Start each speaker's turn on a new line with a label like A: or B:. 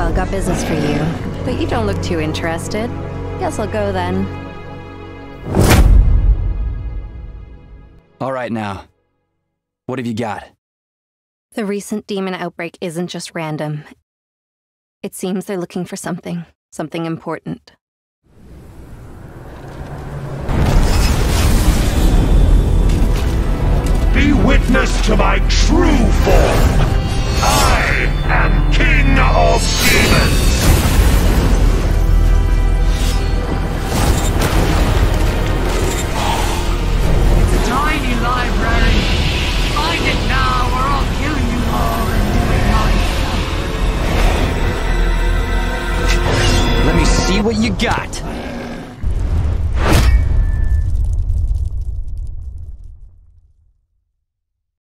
A: Well, got business for you. But you don't look too interested. Guess I'll go then.
B: All right now. What have you got?
A: The recent demon outbreak isn't just random. It seems they're looking for something. Something important.
C: Be witness to my true form.
B: see what you got.